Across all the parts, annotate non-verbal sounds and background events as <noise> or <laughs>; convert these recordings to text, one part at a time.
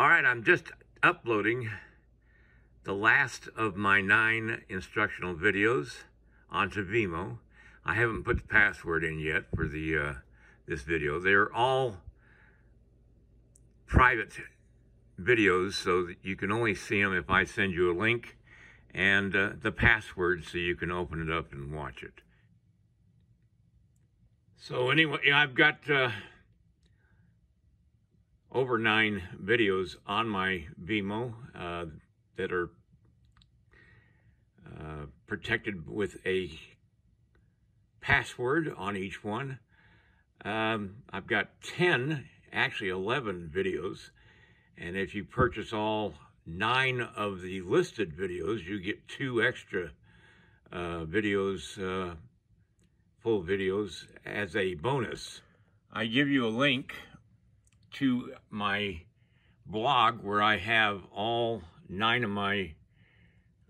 All right, I'm just uploading the last of my nine instructional videos onto Vimeo. I haven't put the password in yet for the uh, this video. They're all private videos, so that you can only see them if I send you a link and uh, the password so you can open it up and watch it. So anyway, I've got uh, over nine videos on my Vimeo uh, that are uh, protected with a password on each one. Um, I've got 10, actually 11 videos, and if you purchase all nine of the listed videos, you get two extra uh, videos, uh, full videos, as a bonus. I give you a link to my blog where I have all nine of my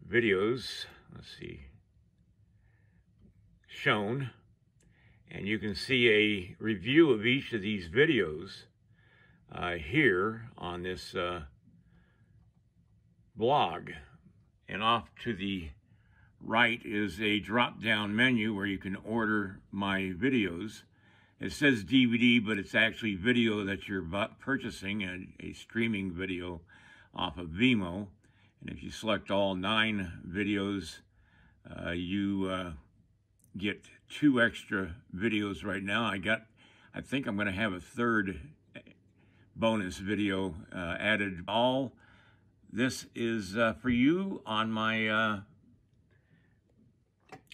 videos, let's see, shown. And you can see a review of each of these videos uh, here on this uh, blog. And off to the right is a drop-down menu where you can order my videos. It says DVD, but it's actually video that you're purchasing, a, a streaming video off of Vimeo. And if you select all nine videos, uh, you uh, get two extra videos right now. I got, I think I'm going to have a third bonus video uh, added. All this is uh, for you on my uh,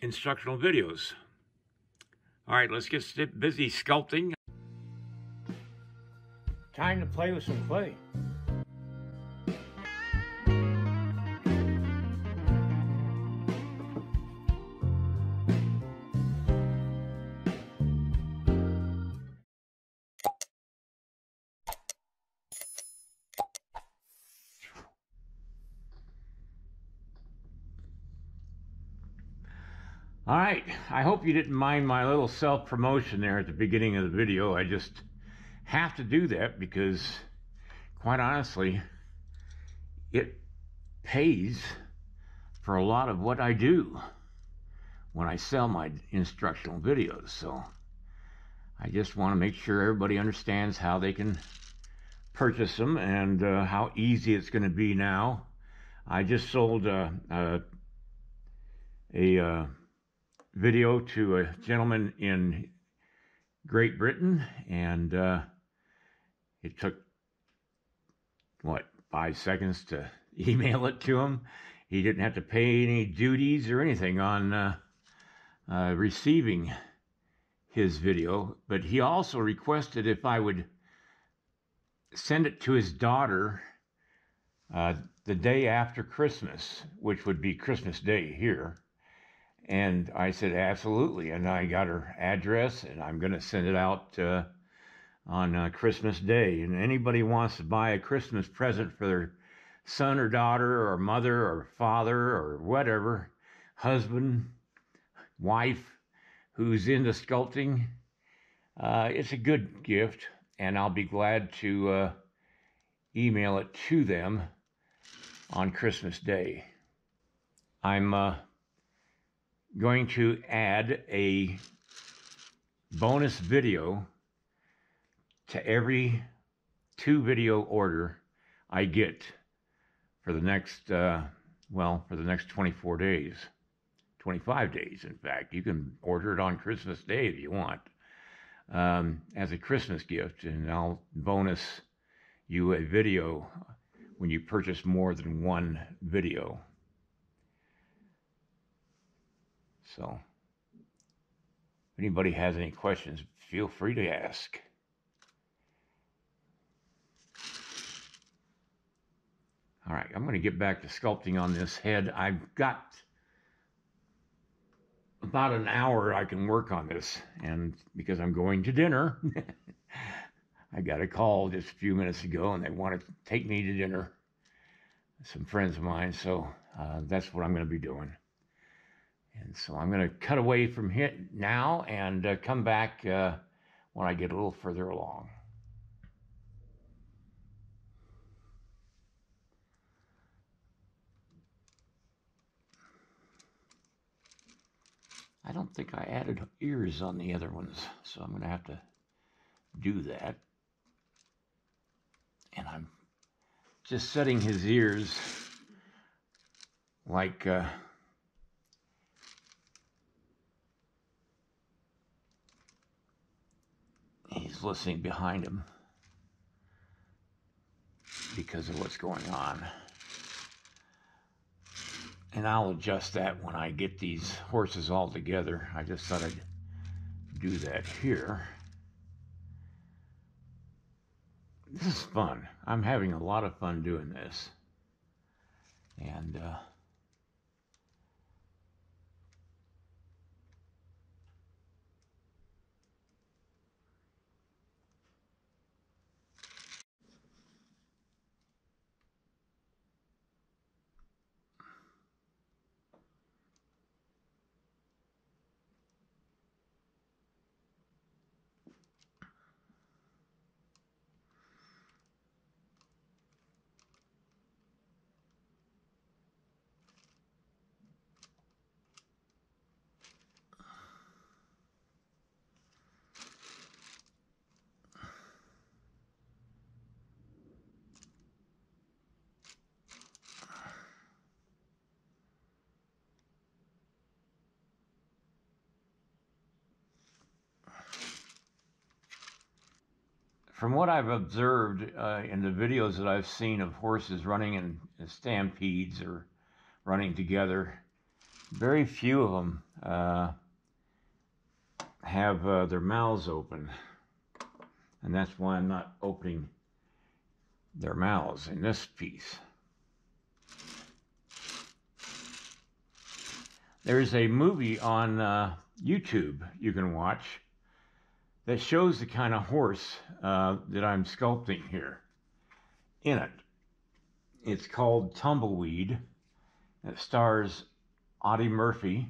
instructional videos. All right, let's get busy sculpting. Time to play with some clay. All right, I hope you didn't mind my little self-promotion there at the beginning of the video. I just have to do that because, quite honestly, it pays for a lot of what I do when I sell my instructional videos. So I just want to make sure everybody understands how they can purchase them and uh, how easy it's going to be now. I just sold uh, uh, a... video to a gentleman in Great Britain, and uh, it took, what, five seconds to <laughs> email it to him. He didn't have to pay any duties or anything on uh, uh, receiving his video, but he also requested if I would send it to his daughter uh, the day after Christmas, which would be Christmas Day here. And I said, absolutely. And I got her address and I'm going to send it out uh, on uh, Christmas Day. And anybody wants to buy a Christmas present for their son or daughter or mother or father or whatever, husband, wife who's into sculpting, uh, it's a good gift. And I'll be glad to uh, email it to them on Christmas Day. I'm uh, going to add a bonus video to every two video order I get for the next, uh, well, for the next 24 days. 25 days, in fact. You can order it on Christmas Day if you want um, as a Christmas gift, and I'll bonus you a video when you purchase more than one video. So, if anybody has any questions, feel free to ask. All right, I'm going to get back to sculpting on this head. I've got about an hour I can work on this, and because I'm going to dinner, <laughs> I got a call just a few minutes ago, and they want to take me to dinner. Some friends of mine, so uh, that's what I'm going to be doing. And so I'm going to cut away from here now and uh, come back uh, when I get a little further along. I don't think I added ears on the other ones, so I'm going to have to do that. And I'm just setting his ears like... Uh, he's listening behind him because of what's going on. And I'll adjust that when I get these horses all together. I just thought I'd do that here. This is fun. I'm having a lot of fun doing this. And uh, from what I've observed uh, in the videos that I've seen of horses running in, in stampedes or running together, very few of them uh, have uh, their mouths open. And that's why I'm not opening their mouths in this piece. There's a movie on uh, YouTube you can watch that shows the kind of horse uh, that I'm sculpting here in it. It's called Tumbleweed. It stars Audie Murphy.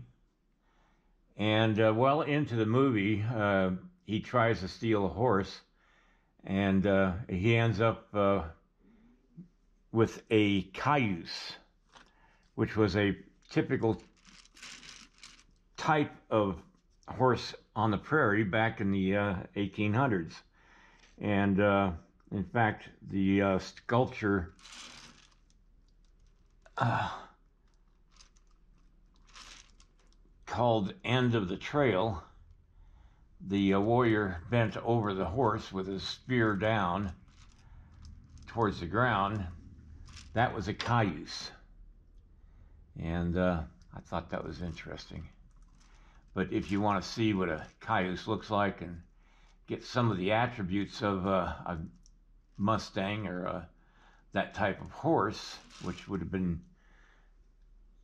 And uh, well into the movie, uh, he tries to steal a horse and uh, he ends up uh, with a cayuse, which was a typical type of horse on the prairie back in the uh, 1800s. And uh, in fact, the uh, sculpture uh, called End of the Trail, the uh, warrior bent over the horse with his spear down towards the ground. That was a cayuse. And uh, I thought that was interesting. But if you want to see what a cayuse looks like and get some of the attributes of uh, a Mustang or uh, that type of horse, which would have been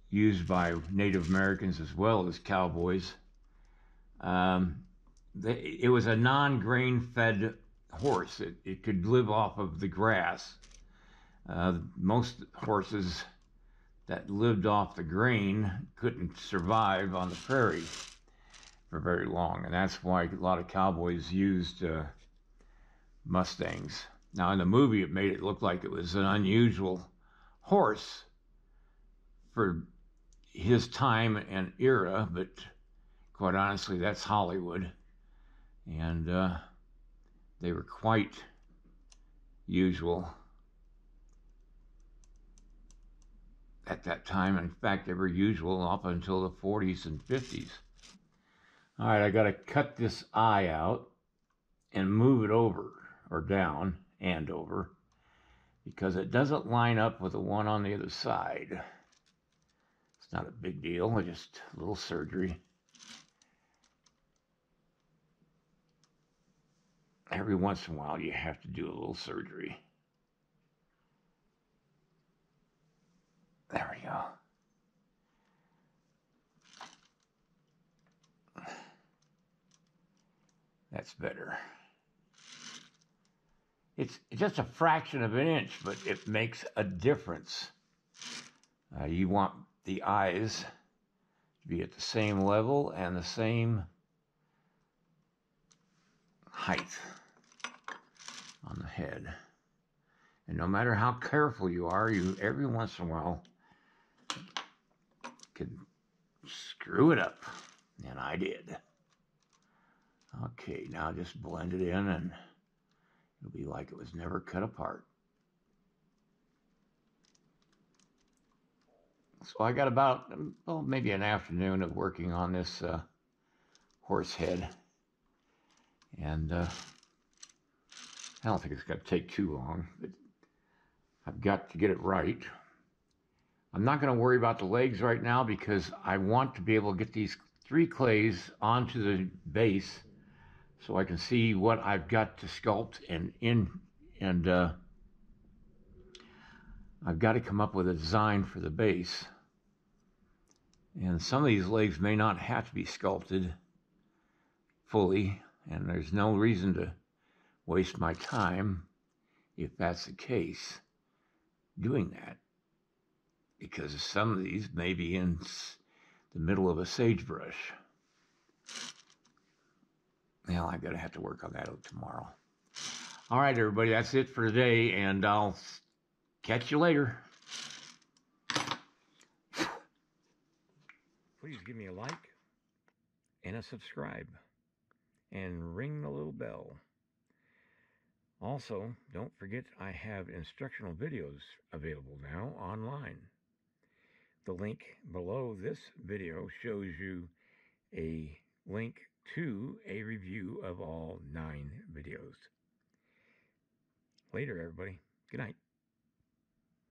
used by Native Americans as well as cowboys, um, they, it was a non grain fed horse. It, it could live off of the grass. Uh, most horses that lived off the grain couldn't survive on the prairie for very long, and that's why a lot of cowboys used uh, Mustangs. Now, in the movie, it made it look like it was an unusual horse for his time and era, but quite honestly, that's Hollywood. And uh, they were quite usual at that time. In fact, they were usual up until the 40s and 50s. All right, I got to cut this eye out and move it over or down and over because it doesn't line up with the one on the other side. It's not a big deal, just a little surgery. Every once in a while, you have to do a little surgery. There we go. That's better. It's just a fraction of an inch, but it makes a difference. Uh, you want the eyes to be at the same level and the same height on the head. And no matter how careful you are, you every once in a while can screw it up. And I did. Okay, now just blend it in and it'll be like it was never cut apart. So I got about, well, maybe an afternoon of working on this uh, horse head. And uh, I don't think it's going to take too long, but I've got to get it right. I'm not going to worry about the legs right now because I want to be able to get these three clays onto the base so I can see what I've got to sculpt and in and uh, I've got to come up with a design for the base. And some of these legs may not have to be sculpted fully, and there's no reason to waste my time if that's the case doing that. Because some of these may be in the middle of a sagebrush. Well, I'm going to have to work on that tomorrow. All right, everybody, that's it for today, and I'll catch you later. Please give me a like and a subscribe and ring the little bell. Also, don't forget I have instructional videos available now online. The link below this video shows you a link to a review of all nine videos. Later, everybody. Good night.